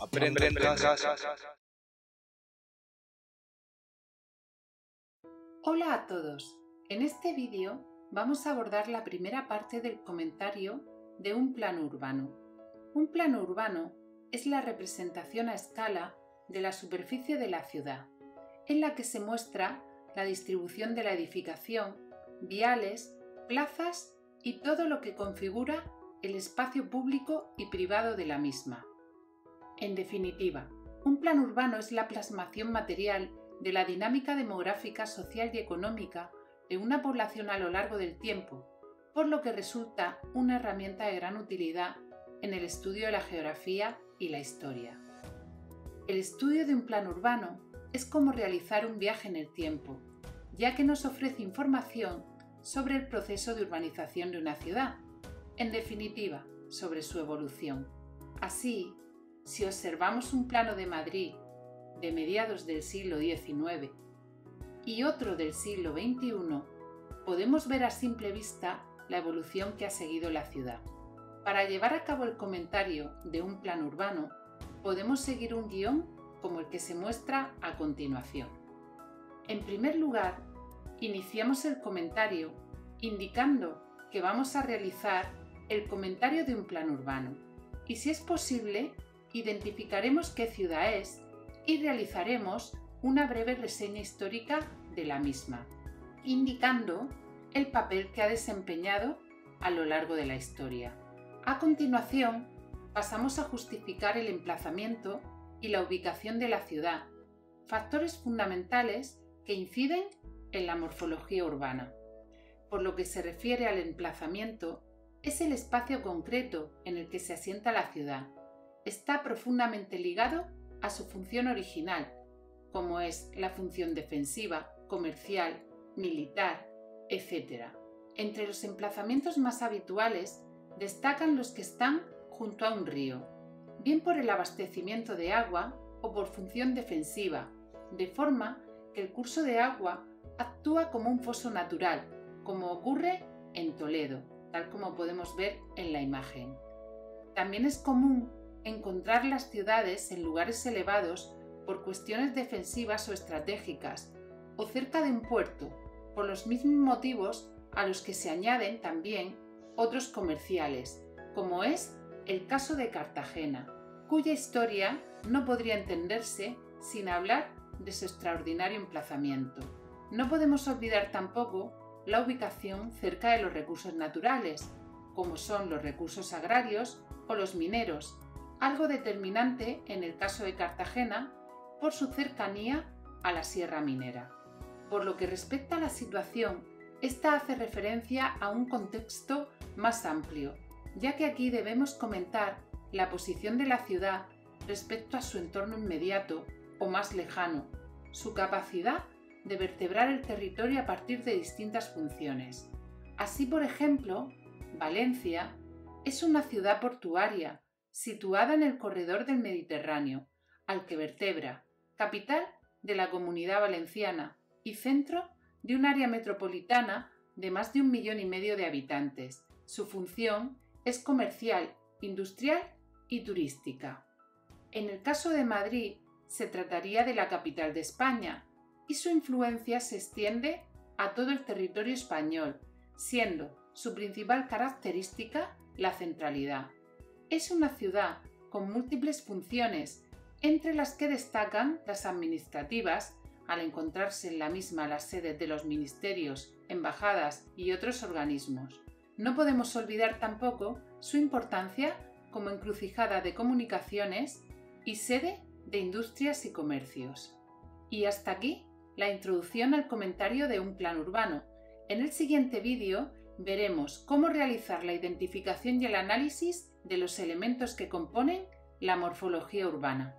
Aprende en casa. Hola a todos. En este vídeo vamos a abordar la primera parte del comentario de un plano urbano. Un plano urbano es la representación a escala de la superficie de la ciudad, en la que se muestra la distribución de la edificación, viales, plazas y todo lo que configura el espacio público y privado de la misma. En definitiva, un plan urbano es la plasmación material de la dinámica demográfica, social y económica de una población a lo largo del tiempo, por lo que resulta una herramienta de gran utilidad en el estudio de la geografía y la historia. El estudio de un plan urbano es como realizar un viaje en el tiempo, ya que nos ofrece información sobre el proceso de urbanización de una ciudad, en definitiva, sobre su evolución. Así, si observamos un plano de Madrid de mediados del siglo XIX y otro del siglo XXI, podemos ver a simple vista la evolución que ha seguido la ciudad. Para llevar a cabo el comentario de un plan urbano, podemos seguir un guion como el que se muestra a continuación. En primer lugar, iniciamos el comentario indicando que vamos a realizar el comentario de un plan urbano y si es posible identificaremos qué ciudad es y realizaremos una breve reseña histórica de la misma, indicando el papel que ha desempeñado a lo largo de la historia. A continuación, pasamos a justificar el emplazamiento y la ubicación de la ciudad, factores fundamentales que inciden en la morfología urbana. Por lo que se refiere al emplazamiento, es el espacio concreto en el que se asienta la ciudad. Está profundamente ligado a su función original, como es la función defensiva, comercial, militar, etc. Entre los emplazamientos más habituales destacan los que están junto a un río, bien por el abastecimiento de agua o por función defensiva, de forma que el curso de agua actúa como un foso natural, como ocurre en Toledo, tal como podemos ver en la imagen. También es común encontrar las ciudades en lugares elevados por cuestiones defensivas o estratégicas, o cerca de un puerto, por los mismos motivos a los que se añaden también otros comerciales, como es el caso de Cartagena, cuya historia no podría entenderse sin hablar de su extraordinario emplazamiento. No podemos olvidar tampoco la ubicación cerca de los recursos naturales, como son los recursos agrarios o los mineros, algo determinante en el caso de Cartagena por su cercanía a la sierra minera. Por lo que respecta a la situación, esta hace referencia a un contexto más amplio, ya que aquí debemos comentar la posición de la ciudad respecto a su entorno inmediato o más lejano, su capacidad de vertebrar el territorio a partir de distintas funciones. Así, por ejemplo, Valencia es una ciudad portuaria situada en el corredor del Mediterráneo, al que vertebra, capital de la comunidad valenciana y centro de un área metropolitana de más de un millón y medio de habitantes. Su función es comercial, industrial y turística. En el caso de Madrid, se trataría de la capital de España y su influencia se extiende a todo el territorio español, siendo su principal característica la centralidad. Es una ciudad con múltiples funciones, entre las que destacan las administrativas, al encontrarse en la misma las sedes de los ministerios, embajadas y otros organismos. No podemos olvidar tampoco su importancia como encrucijada de comunicaciones y sede de industrias y comercios. Y hasta aquí la introducción al comentario de un plan urbano. En el siguiente vídeo veremos cómo realizar la identificación y el análisis de los elementos que componen la morfología urbana.